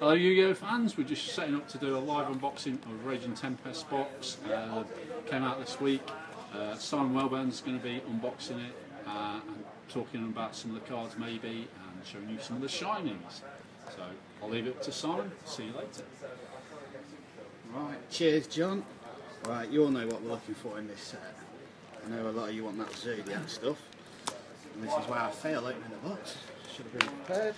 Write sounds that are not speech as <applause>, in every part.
Hello Yu-Gi-Oh fans, we're just setting up to do a live unboxing of Raging Tempest box. Uh, came out this week. Uh, Simon Whelband's going to be unboxing it uh, and talking about some of the cards maybe and showing you some of the shinings. So I'll leave it to Simon. See you later. Right, cheers John. Right, you all know what we're looking for in this set. I know a lot of you want that Zodiac stuff. And this is why I fail opening the box. Should have been prepared.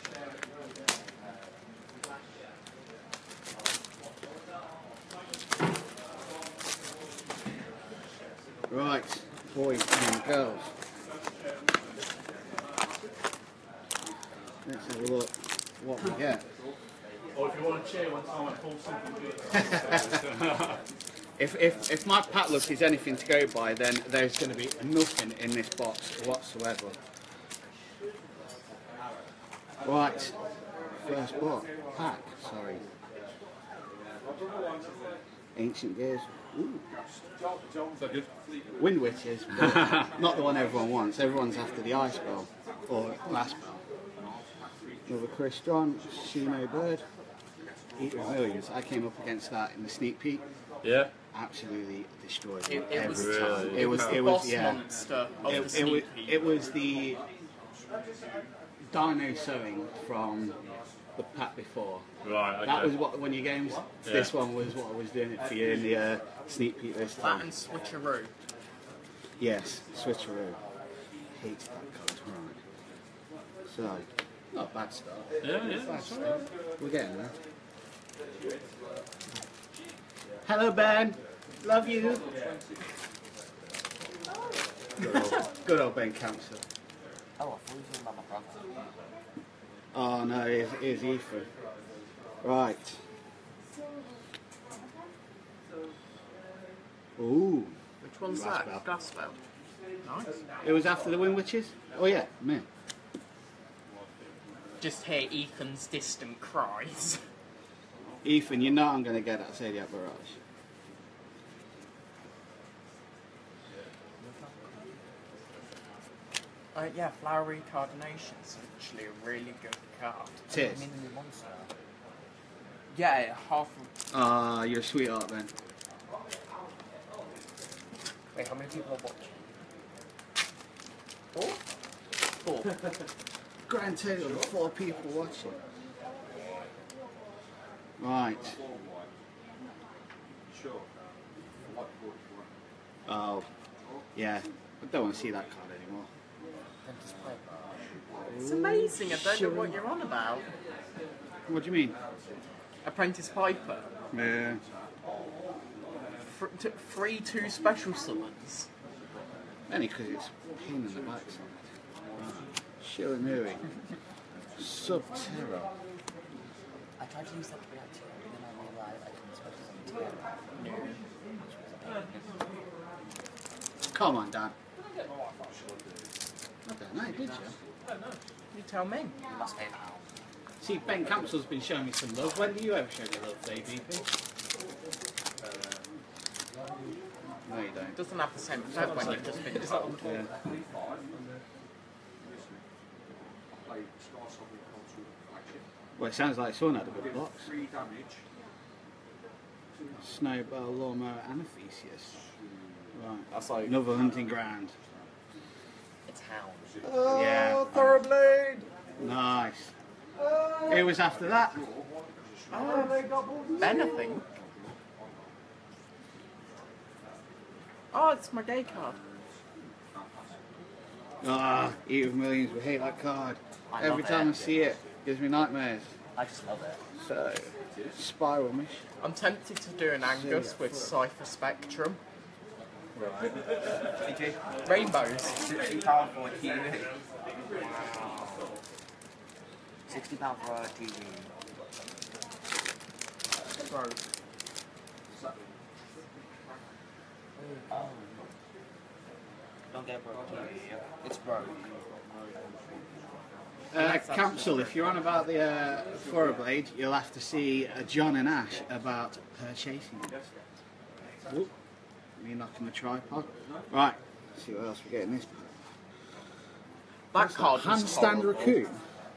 Right, boys and girls. Let's have a look what we get. Or if you want to cheer when Simon pulls something <laughs> If, if, if my padlock is anything to go by, then there's going to be nothing in this box whatsoever. Right, first book, pack, sorry. Ancient Gears. Ooh. Is that good? Wind Witches, but <laughs> not the one everyone wants. Everyone's after the Ice Bell, or Last Bell. Another Chris John, Shinobird, Eater of Millions. I came up against that in the sneak peek. Yeah. Absolutely destroyed It, it, it every was time. it, It was, the it was, boss yeah. monster of It, the it, sneak was, peek. it was the Dino sewing from the pack before. Right, okay. That was what when of your games. Yeah. This one was what I was doing it for you in the uh, sneak peek this that time. and switcheroo. Yes, switcheroo. Hate that card. Right. So, not a bad start. Yeah, yeah. Bad start. We're getting there. Hello, Ben. Love you. Good old, good old Ben Council. Oh, I thought you were talking about my brother. Oh no, here's, here's Ethan. Right. Ooh. Which one's Glass that? bell. Glass bell. Nice. It was after the Wind Witches? Oh yeah, me. Just hear Ethan's distant cries. Ethan, you know I'm going to get that Zodiac Barrage. Uh, yeah, Flowery Cardination's actually a really good card. It is. Mean, the monster. Yeah, half. Ah, you're a sweetheart then. Wait, how many people are watching? Four? Four. <laughs> Grand total of four people watching. Right. Sure. Oh, yeah. I don't want to see that card anymore. Then just play. It's amazing. I don't know what you're on about. What do you mean? Apprentice Piper. Yeah. Fr- t- three two special summons. Only because it's pain in the backside. Right. Shiranui. Subterror. I tried to use that reactor, and then I realised I couldn't special summon together. Which was a pain. Come on, Dan. I don't know, did you? You tell me. You must pay now. See, Ben Campbell's been showing me some love. When do you ever show me love, ABP? Um, no, you don't. Doesn't have the same effect when you've just been told. Yeah. Well, it sounds like someone had a good box. Snowball, Lawnmower, and a Right. That's like. Another hunting ground. It's hound. Yeah. Thoroughblade! Nice. Who was after that? Ben, I think. Oh, it's my day card. Ah, Eat of Millions. We hate that card. I Every time it. I see it, gives me nightmares. I just love it. So, Spyral Mission. I'm tempted to do an Angus with Cipher Spectrum. Rainbows. Sixty pound for a TV. Sixty pound for a TV. Broke. Don't get broke TV. It's broke. Uh, Council, if you're on about the uh, Thoroughblade, you'll have to see uh, John and Ash about purchasing it. Whoop. Me knocking the tripod. Right, let's see what else we get in this pack. That card was Handstand horrible. Raccoon.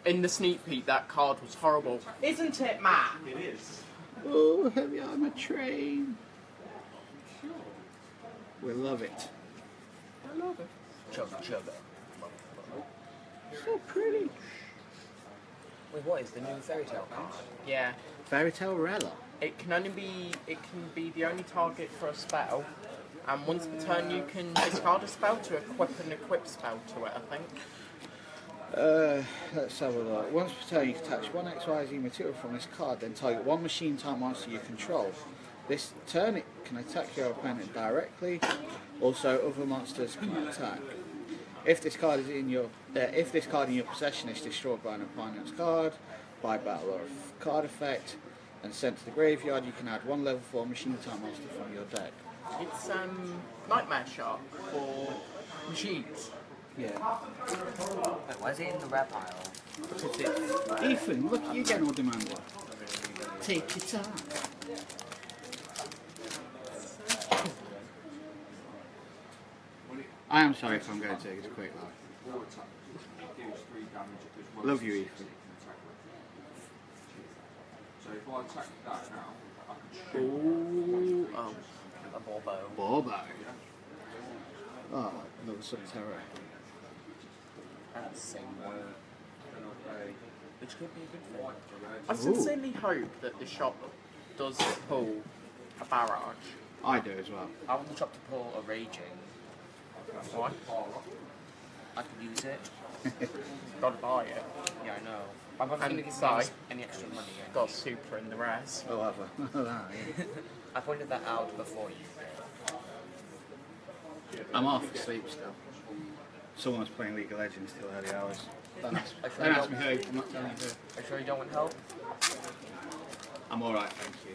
In the sneak peek, that card was horrible. Isn't it, Matt? It is. Oh, heavy armor train. We love it. I love it. Chugga chugga. So pretty. Wait, what is the new fairy tale card? Yeah. Fairy Tale Rella. It can only be it can be the only target for a spell, and once per turn you can discard a spell to equip an equip spell to it. I think. Uh, let's have a look. Once per turn, you can attach one XYZ material from this card, then target one machine type monster you control. This turn, it can attack your opponent directly. Also, other monsters can attack. If this card is in your, uh, if this card in your possession is destroyed by an opponent's card, by battle or card effect, and sent to the graveyard, you can add one level four machine type monster from your deck. It's um nightmare shark for machines. Yeah. Wait, why is it in the red pile? Because it's Ethan, look, you getting all demanding. Take your time. I am sorry if I'm going to take it quick, lad. Love you, Ethan. So if I attack that now, I can shoot. Ooh, oh. A Boarbow. Boarbow. Oh, another Subterror. That's the same one. Which could be a good thing. I sincerely hope that the shop does pull a barrage. I do as well. I want the shop to pull a raging. Why? I could use it. <laughs> Gotta buy it. Yeah, I know. I'm not going to give Sai? any extra money. I Got super in the rest. Oh, have <laughs> <laughs> I? Yeah. I pointed that out before you. I'm half asleep still. Someone's playing League of Legends till early hours. Don't ask, I don't ask me who. I'm not telling you who. Are you sure you don't want help? I'm alright, thank you.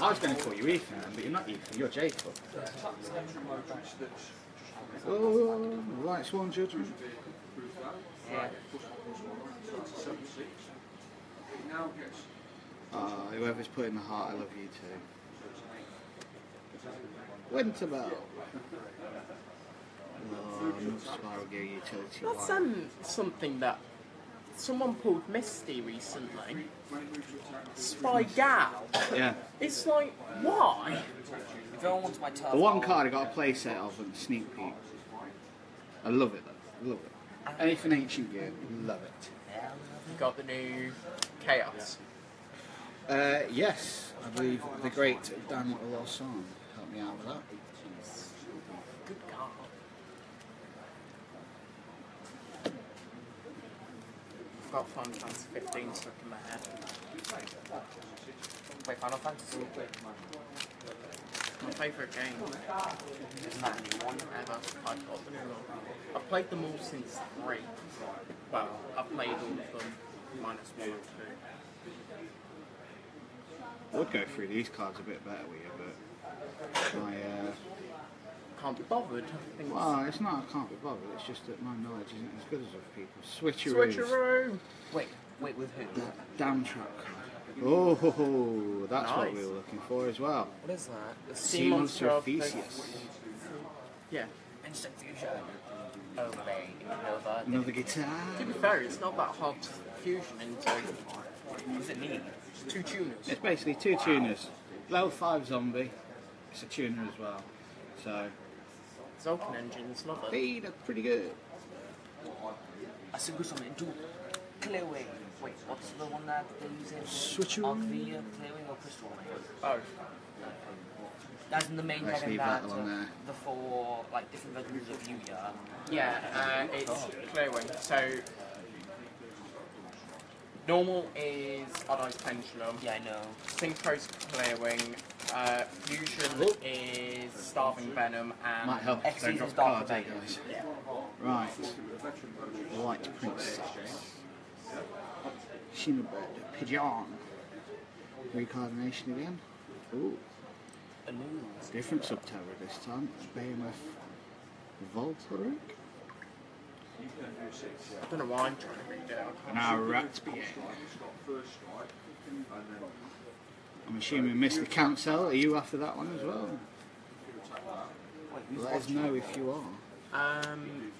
I was going to call you Ethan, but you're not Ethan, you're Jacob. Oh, right, Swan Judgment. Yeah. It now gets Ah, whoever's putting the heart, I love you too. Winterbell. Oh, another Spyral Gear Utility That's One. um something that someone pulled Misty recently. Spy Gal. Yeah. It's like why? If anyone wants my turf, The one card I got a play set of and sneak peek. I love it though. Love it. Anything ancient gear, love it. You got the new Chaos. Uh, yes, I believe the great Dan Lawson helped me out with that. Good card. I've got Final Fantasy 15 stuck in my head. Wait, Final Fantasy. My favourite game Isn't that new one? ever. I've got them all. I've played them all since three. Well, I've played all of them minus one or two. I would go through these cards a bit better with you, but my uh, Can't be bothered. Well, it's not I can't be bothered. It's just that my knowledge isn't as good as other people's. Switcheroos. Switcheroo! Wait, wait, with who? That damn trap card. Oh, ho, ho, that's what we were looking for as well. What is that? The Sea Sea Monster Monster of Theseus. Yeah. Instant fusion. Obey. Nova. Another guitar. To be fair, it's not that hard to fusion into. What does it need? Two tuners. It's basically two tuners. Level 5 zombie. It's a tuner as well. So, Zolkin engines, love it. hey, that's pretty good. A single summon into Clearwing. Wait, what's the one that they're using? Switcheroo. Arcvia, Clearwing, or Crystal Wing? Both. That's in the main Let's dragon that, that one uh, there. the four like different versions of Yuya. Yeah, uh, it's Clearwing. So, normal is Odd Eyes Pendulum. Yeah, I know. Synchro's Clearwing. Uh, Fusion Oh. is Starving Venom and Might help if X they is drop Dark cards, eh, guys. Yeah. Right. Light Princess. Shinobird. Pigeon. Reincarnation again. Ooh. A new. Different Subterror this time. Behemoth Voltelluric. I don't know why I'm trying to read it. I And can't. our Ratpier. I'm assuming Mr. Council, are you after that one as well? Let us know if you are. Um,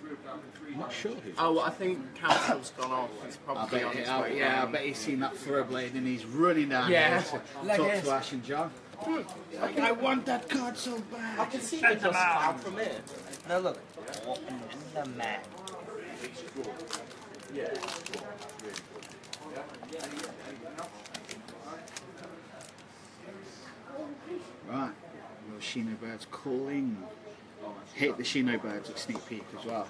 I'm not sure oh, I think Council's gone off. He's I probably on bet, his I, way yeah, I bet he's seen that Thoroughblade and he's running down Yeah. here to talk to Ash and John. Like, I want that card so bad. I can see the dust cloud from here. No, look. What in the map? Right, well, Shinobirds calling. Hit the Shinobirds at sneak peek as well.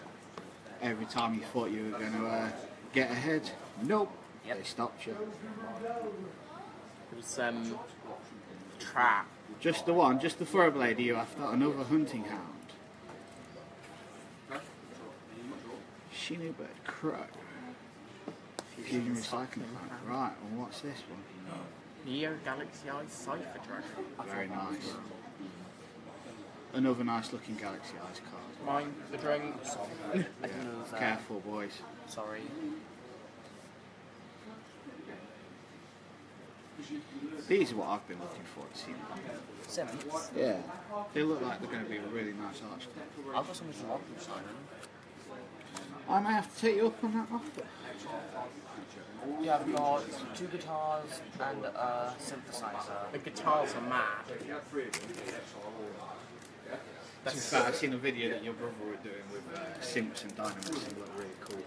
Every time you thought you were going to uh, get ahead, nope, Yep. they stopped you. It was um, trap. Just the one, just the Thoroughblade you after, another hunting hound. Shinobird Crow. Fusion Recycling Plant. Right, well, what's this one? Neo Galaxy Eye Cipher Dragon. Very nice. Another nice looking Galaxy Eyes card. Mine, the drinks. I didn't know that. Careful, boys. Sorry. These are what I've been looking for to see. Seventh. Yeah. They look like they're going to be a really nice arch. I've got something to rock from Simon. I may have to take you up on that offer. Yeah, I've got two guitars and a synthesizer. The guitars are mad. To be fair, I've seen a video that your brother were doing with uh, Simps and Dynamos and it looked really cool.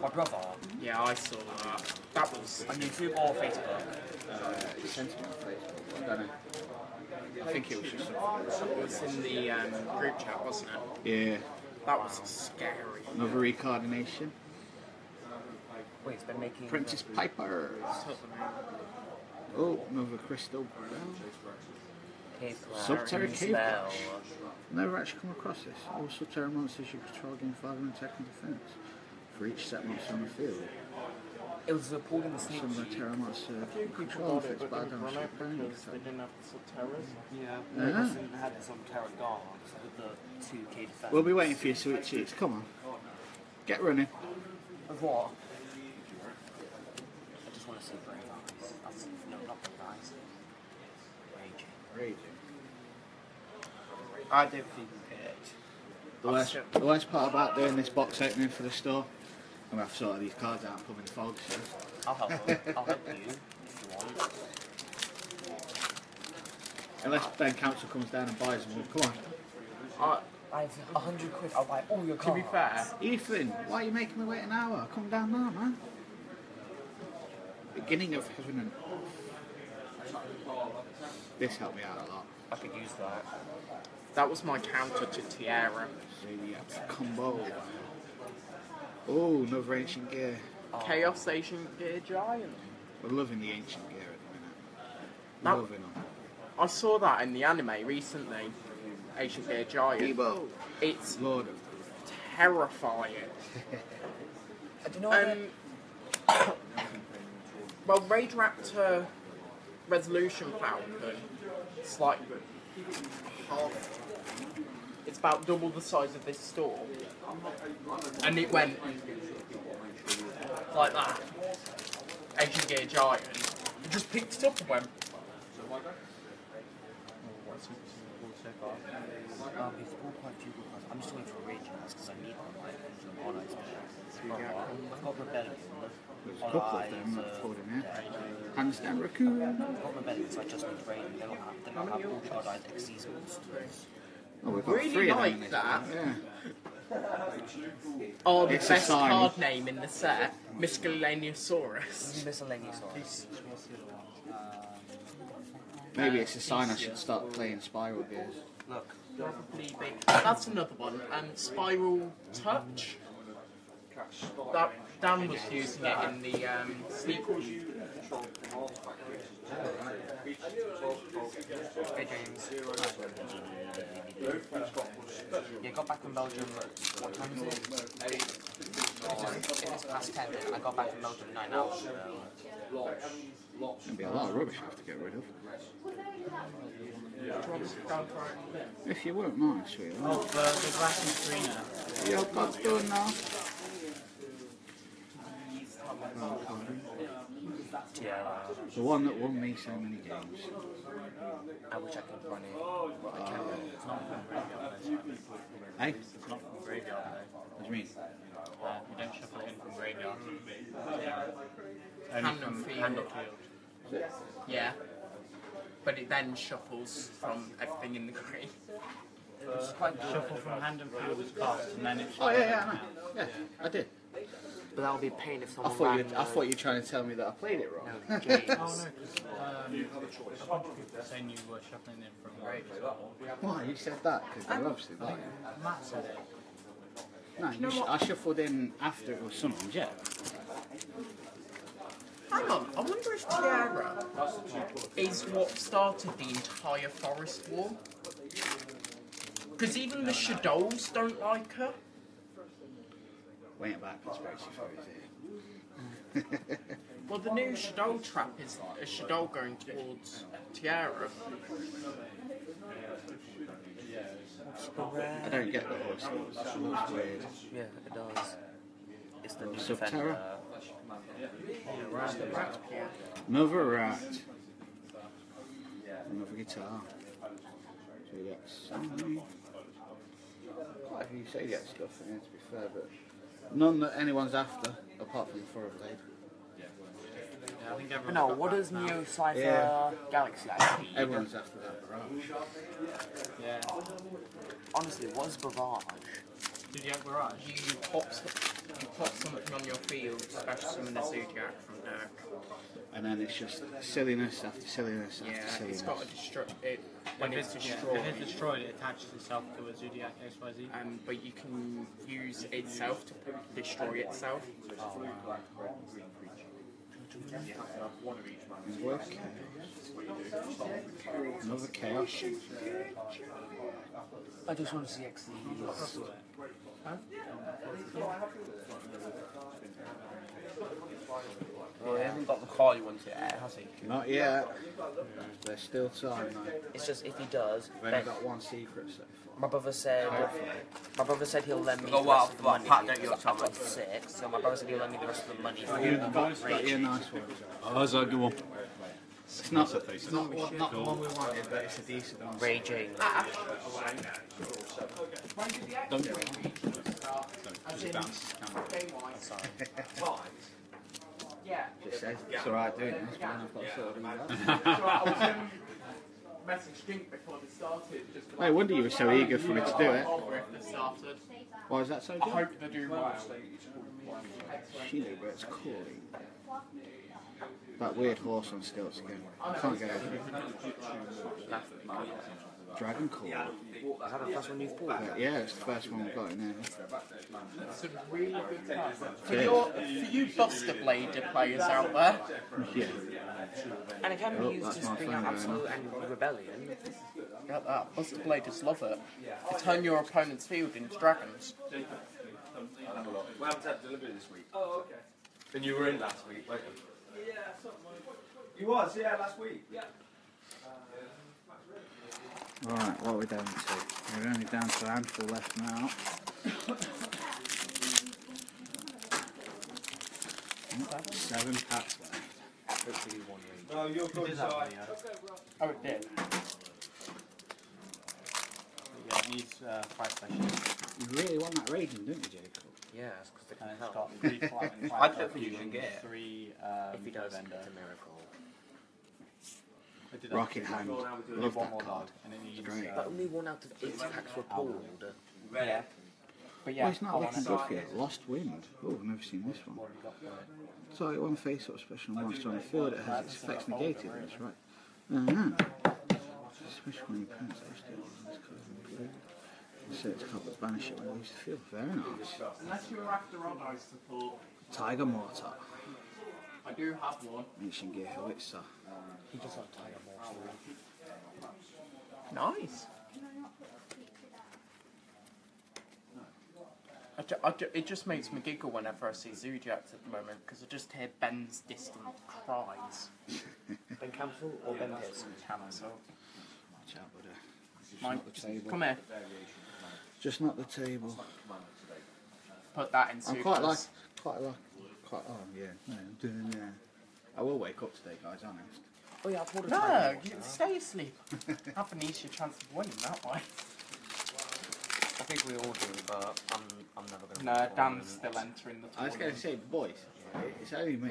My brother Yeah, I saw that. That was. on YouTube or Facebook. Uh, he sent it on Facebook. I don't know. I think it was just something. It was in the um, group chat, wasn't it? Yeah. That was scary. Another recardination. Wait, it's been making. Princess Piper. Took them out. Oh, another crystal bell. Cave Subterror cave spell. Never actually come across this. All Subterror monsters you control gain 500 attack and defense for each set monster on the field. It was pulled in the sneak Some of the. Terra monster Few control got it, affects but bad they damage to out the opponent. they didn't have the subterrors. Yeah, Yeah. Had some Terra guards with the 2k defense. We'll be waiting for your sweet cheeks. Come on. Get running. Of what? I just want to see Brave Eyes. That's, no, not Brave Eyes. Raging. I did think it. The worst, the worst part about doing this box opening for the store, I'm going to have to sort these cards out and put them in the folders. here. I'll help you. I'll help you if you want. Unless Ben Council comes down and buys them. Come on. I, I have a hundred quid. I'll buy all your to cards. be fair, Ethan, why are you making me wait an hour? Come down now, man. Beginning of heaven and. This helped me out a lot. I could use that. that was my counter to Tiara. Really combo. Oh, another ancient gear. Oh. Chaos Ancient Gear Giant. We're loving the ancient gear at the minute. That- Loving them. I saw that in the anime recently. Asian Gear Giant. Debo. It's Lord of terrifying. <laughs> I don't know. Um, Um, <coughs> well, Raid Raptor Resolution Falcon, it's like half. It's about double the size of this store, and it went like that. Asian Gear Giant. It just picked it up and went. Um, he's pulled quite a few good cards. I'm just waiting for Raging because I need them. Like, on eyes. I've got Rebellion. There's a On couple of them that uh, pulled in here. Handstand Raccoon. I've got Rebellion, so I just need Raging. They don't have, they don't have all Odd Eyes Xyz monsters. Oh, we've got Really three of them like that. Yeah. <laughs> Oh, the It's best card name in the set, Miscellaneousaurus. Miscellaneous eyes. Maybe it's a sign I should start playing Spyral Gears. Look. That's another one. Um, Spyral Touch. That Dan was using it in the um, sequel. Hey James. Yeah, got back from Belgium. What time is it? If it's past 10, then I got back from Belgium 9 hours. There'll be a lot of rubbish I have to get rid of. If you wouldn't mind, sweetheart. Oh, the, the glass and screener. Yeah, God's doing now. The one that won me so many games. I wish I could run it. But I can't run it. It's not from graveyard. Hey? It's not from graveyard though. What do you mean? Uh, you don't shuffle it in from graveyard. Only Hand from and field. hand or field. Yeah. But it then shuffles from everything in the green. It's quite good. Shuffle from hand and field is cast, and then it's. Oh yeah, yeah, I know. Yeah, I did. But that would be a pain if I someone thought you. ran, I thought you were trying to tell me that I played it wrong. No, <laughs> James. Oh no, 'cause, um, a bunch of people saying you were shuffling in from graveyard. Why you said that? Because they're obviously like. Matt said it. No, you sh- I shuffled in after it was summoned. Yeah. Hang on, I wonder if Tiara is what started the entire Forest War. Because even the Shadows don't like her. Wait about conspiracy theories here. Well, the new Shadow trap is a Shadow going towards Tiara. I don't get the horse. It's always weird. Yeah, it does. It's the new Subterror? defender. Another rat. Another guitar. So you get some. Quite a few so you get stuff in here to be fair, but none that anyone's after, apart from Thoroughblade. Yeah, I think But no, what does Neo Cipher Yeah. Galaxy actually? Everyone's after that barrage. Yeah. Honestly, what is Barrage? Did you have barrage? You pop, s- you pop something on your field, special summon a Zodiac from Dirk. And then it's just silliness after silliness after Yeah, silliness. it's got to destroy it when If it's it's, yeah, destroyed. if it's destroyed, it attaches itself to a Zodiac XYZ. Um, but you can use itself to p- destroy itself. Another chaos. Another chaos. I just want to see XCs. Well, he hasn't got the quality ones yet, has he? Not yet. There's still time though. It's just if he does, We've only then got one secret so my brother said my brother said he'll lend me Go the well, rest of the well, money. Pat, don't you because tell I've got me. six, so my brother said he'll lend me the rest of the money. far. You got you a nice one. How's that go on? It's not, it's not, what- not the one we wanted, but it's a decent one. Raging. Ah, ah. Don't just bounce. Yeah. It says it's alright doing this, but then I've got to sort of do that. I was message Dink before they started. Just No wonder you were so eager for me to do it. Over if they started. Why is that so I hope they do well. Chili, but it's calling. That weird horse on stilts again. I can't get over it. Dragon Call. Is that the first one you've bought? But yeah, it's the first one we've got in there. It's a really good card. For, your, for you Buster Blader players out there, Yeah. And it can be Oh, used to bring phone out Absolute and Rebellion. get that. Buster Bladers love it. To turn your opponent's field into dragons. We haven't had delivery this week. Oh, okay. And you were in last week, weren't you? Yeah, something like You was, yeah, last week. Yeah. Right, what are we down to? We're only down to a handful left now. <coughs> Seven packs left. Hopefully one ring. No, you're good, so I... Oh, it did. Yeah, it needs uh, five specialists. You really want that raging, don't you, Jacob? Yeah, it's because they And can it's help. got three flight <laughs> and I five don't think you can get it. Three um, If he does, Bowbender. it's a miracle. I did that. Rocket Hand. Need Love one that more card. card, and it needs. great. But only one out of eight packs were pulled. yeah. But yeah, Well, it's not hold looking it's good not- for. Lost Wind. Oh, I've never seen this one. what have you got for it? So one face up special monster on the field, it has its effects negated, that's right. Uh-huh. Special when you pounce, that's still that's colour and blue. So it's can't but banish it when it leaves the. Very nice. Unless you were after Odd Eyes support, Tiger Mortar. I do have one. Ancient Gear Howitzer. He just had Tiger Mortar. Nice. I ju- I ju- it just makes me giggle whenever I see Zodiacs at the moment because I just hear Ben's distant cries. <laughs> Ben Campbell or Ben Pierce? Cancel. Watch out, buddy. Just Mike, just come here. Just not the table. Put that in I'm quite like, quite like, quite, oh yeah, yeah, doing yeah. I will wake up today, guys. Honest. Oh yeah, I pulled a No, you stay asleep. <laughs> Have an easier chance of winning that way. I think we all do, but I'm, I'm never gonna. No, win Dan's still entering the I was going to say, boys, it's only me.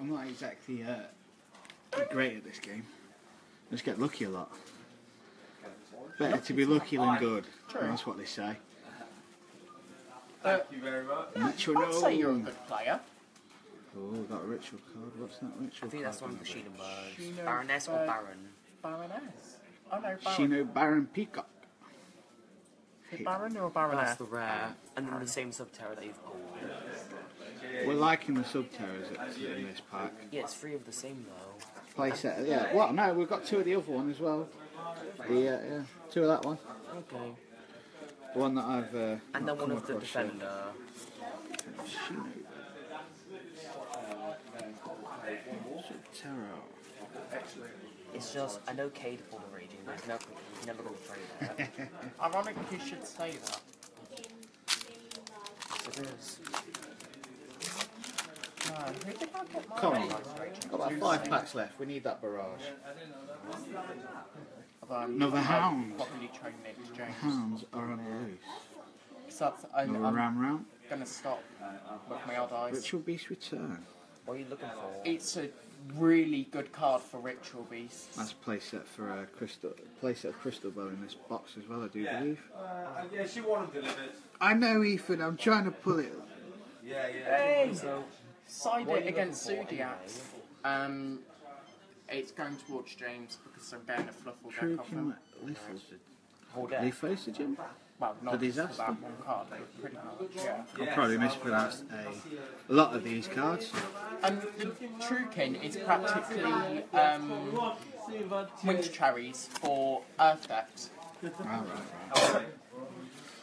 I'm not exactly uh, great at this game. Just get lucky a lot. Better to be lucky than good. True. That's what they say. Uh, Thank you very much. Metronome. I'd say you're a good player. Oh, we've got a ritual card. What's that ritual card? I think that's one of the gonna Sheena Sheena. Baroness or. Baron? Baroness. Oh no, be? Baron. Shinobaron Peacock. Is Baron or Baroness? That's the rare. And then the same Subterror that you've pulled. We're liking the subterrors in this pack. Yeah, it's three of the same though. Play set. Yeah. Well, no, we've got two of the other one as well. The uh, yeah, two of that one. Okay. The one that I've. Uh, And not then one come of the defender. Shino. It's just I know Cade pulled a raging, but he's never, he's never gonna trade that. <laughs> Ironic you should say that. So it is. No, who did I get my Come on. Got about five packs left. We need that barrage. Although I'm- Another hound. Probably trade Nick James. Hounds are on the loose. So that's, I'm, Another I'm ram ram. gonna stop with my odd eyes. Ritual Beast Return. What are you looking for? It's a really good card for Ritual Beasts. That's playset for a crystal playset of crystal bow in this box as well, I do believe. Uh, yeah, she wanted delivered. I know Ethan, I'm trying to pull it. Yeah, yeah. Hey! So, Side it against looking Zodiacs. Um, it's going towards James because I'm getting a fluffle True deck of King them. Lethal. hold it. Lethal Jim? Well, not The just for disaster. that one card, but pretty much, yeah. I probably mispronounced a lot of these cards. And the Trukin is practically um, winter cherries for Earth decks. Alright, right.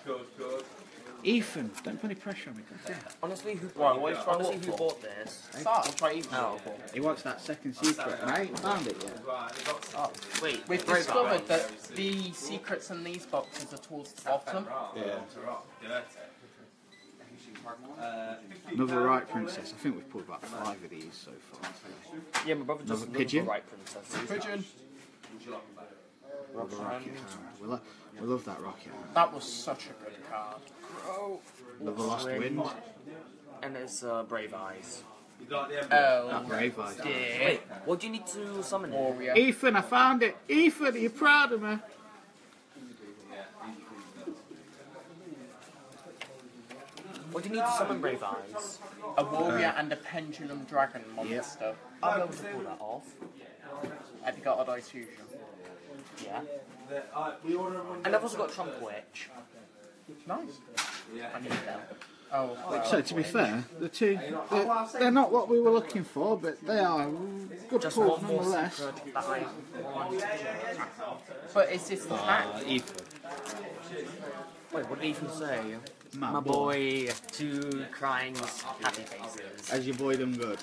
Good, good. Ethan, don't put any pressure on me. Honestly, who, Well, what are you trying to honestly, look who for? bought this? Sarge. Oh, He wants that second secret, and I ain't found it yet. wait. We've Brave discovered Eye. that the secrets in these boxes are towards the bottom. Yeah. Uh, Another right princess. I think we've pulled about five of these so far. Yeah, my brother just Another looking pigeon? for right princesses. Pigeon. Another rocket hound. We, lo- we love that rocket hound. That was such a good card. Another lost wind. And it's uh, Brave Eyes. you got the Oh, That brave eyes. dear. Wait, what do you need to summon it? Warrior. Ethan, I found it. Ethan, are you proud of me? What do you need to summon Brave Eyes? A warrior and a pendulum dragon monster. I'll be able to pull that off. Have you got a dice fusion? Yeah. Uh, we order one. And I've also got Trump Witch. Nice. I need that. Oh, well. So to be fair, the two they're, they're not what we were looking for, but they are good Just pulls one more nonetheless. secret that I want. But is this the pack? Uh, Ethan, Wait, what did Ethan say? my, My boy. boy, two crying happy faces. Has your boy done good?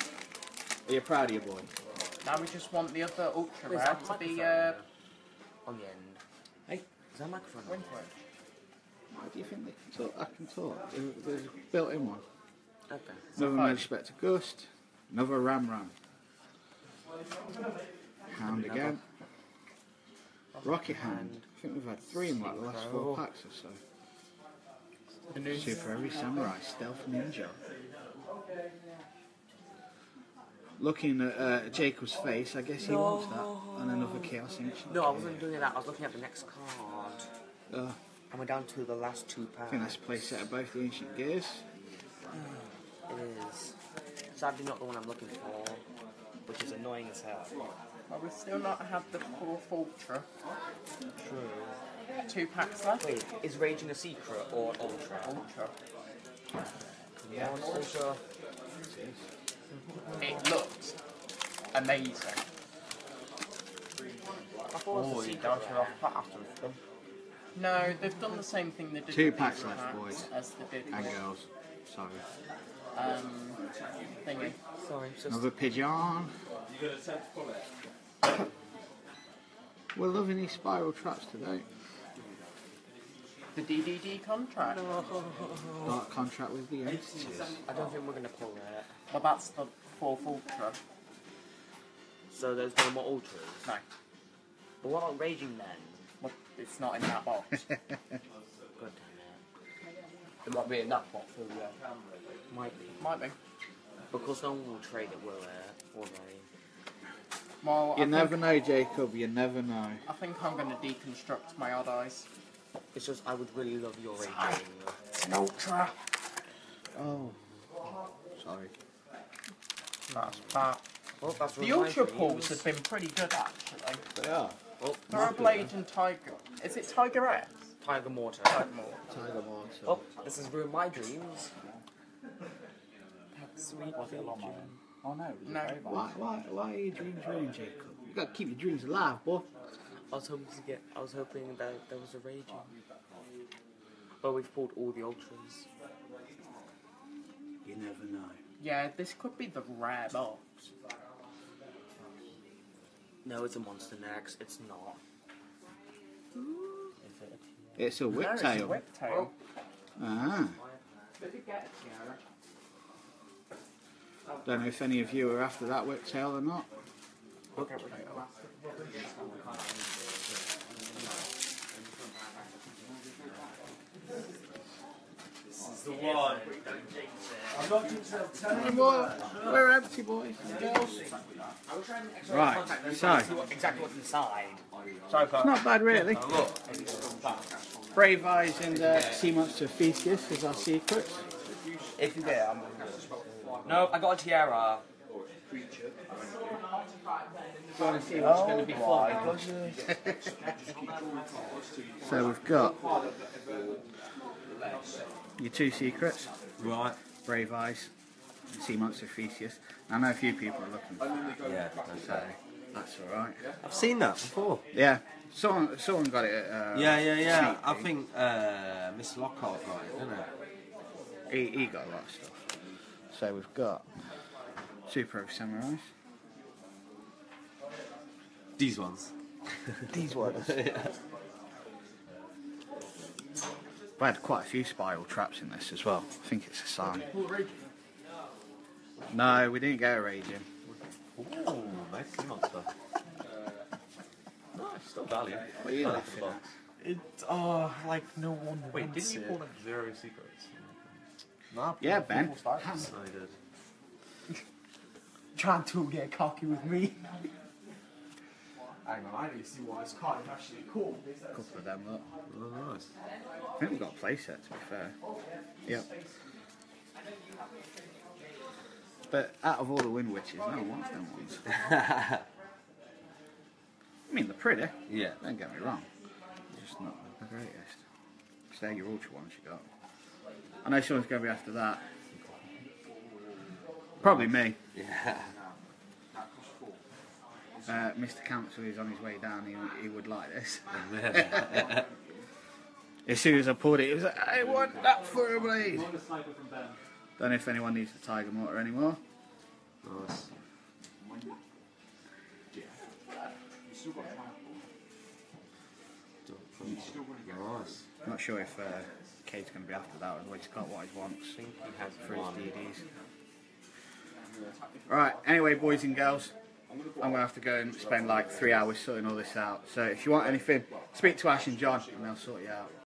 Are you proud of your boy? Now we just want the other ultra Wait, rare that to be uh, On the end. Hey, is that a microphone? on? Windward. Why do you think they can talk? I can talk. There- There's a built-in one. Okay. Another fine. Magic Spectre Ghost. Another Ram Ram. Hound again. Rocket Hand. I think we've had three in like the last four packs or so. The new Super Heavy Samurai, Stealth Ninja. Looking at uh, Jacob's face, I guess he wants that. And another Chaos Ancient. No, I wasn't doing that. I was looking at the next card. Uh, And we're down to the last two packs. I think that's packs. a playset of both the Ancient Gears. It is. Sadly, not the one I'm looking for, which is annoying as hell. Well, we've still not have the fourth ultra. True. Two packs left. Wait, is Raging a secret or an ultra? Ultra. Yeah. One ultra. It looked amazing. I thought it was a secret. rare. No, they've done the same thing they did Two with packs these left, packs boys. as they did And with girls. Sorry. um, thingy. Sorry, just. Another Pigeon. You got a sense to pull it. We're loving these spiral traps today. The DDD contract. Dark contract with the entities. I don't think we're gonna pull that. Well, that's the fourth ultra. So there's no more ultras. No. But what about Raging then? Well, it's not in that box. <laughs> God damn it. It might be in that box over there. Might be. Might be. Because no one will trade it, will they? Will they? Well, I You never think, know, Jacob. You never know. I think I'm going to deconstruct my odd eyes. It's just I would really love your Raging. It's an ultra. Oh, sorry. That's that. Well, that's The one of ultra dreams. pulls have been pretty good actually. They are. Well, Thorblade and Tiger. Is it Tiger X? Tiger Mortar. Tiger Maw. Tiger Mortar. Oh, this has ruined my dreams. That's sweet. Was it a long? Oh no, it No. Why, why, why are your dreams ruined, Jacob? You got to keep your dreams alive, boy. I was hoping to get. I was hoping that there was a Raging. But we've pulled all the ultras. You never know. Yeah, this could be the rare box. No, it's a Monster Next. It's not. It's a No, it's a whiptail. whiptail. Ah. Don't know if any of you are after that whiptail or not. The one. Any more? We're empty, boys and girls. Right, so it's Exactly what's inside. So far. Not bad really. Brave Eyes and uh, Sea Monster Theseus is our secret. If you get, I'm No, I got a tiara. Do you want to see what's going to be flying? So we've got your two secrets. Right. Brave Eyes, and Sea Monster Theseus. I know a few people are looking for that, Yeah. so that's alright. I've seen that before. Yeah, someone someone got it at uh, Yeah, yeah, yeah. Cheap, I think uh, Mr. Lockhart got it, didn't it? He, he got a lot of stuff. So we've got Super Ogre Samurais. These ones. These ones. <laughs> We had quite a few spiral traps in this as well. I think it's a sign. No, we didn't get a raging. Ooh, nice monster. Nice, still value. What are you laughing at? It, oh, like no one Wait, wants didn't you it. call them zero secrets? Nah, Yeah, Ben. I did. <laughs> Trying to get cocky with me. Hang on, I need to see why this card is actually called. A couple of them, look. Oh, nice. I think we've got a playset, to be fair. Yep. But out of all the Wind Witches, no one wants them ones. <laughs> I mean, they're pretty. Yeah. Don't get me wrong. Just not the greatest. So they're your ultra ones you got. I know someone's going to be after that. Probably me. Yeah. <laughs> Uh, Mr. Council is on his way down. He, he would like this. <laughs> As soon as I pulled it, he was like, I want that for a blade. Don't know if anyone needs the Tiger Mortar anymore. nice. Nice. Not sure if uh, Cade's going to be after that or he's got what he wants he for his DDs. Right, anyway, boys and girls, I'm going to have to go and spend like three hours sorting all this out. So if you want anything, speak to Ash and John and they'll sort you out.